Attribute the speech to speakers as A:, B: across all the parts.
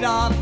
A: it off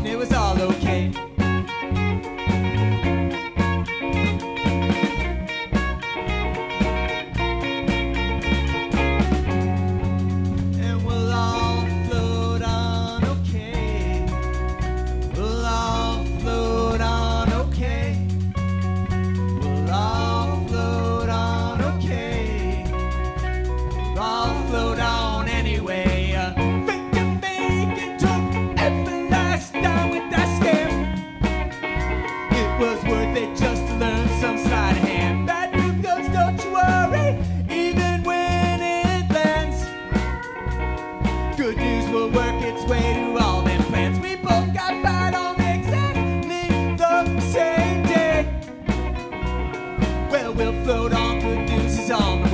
A: We'll float on, good news is on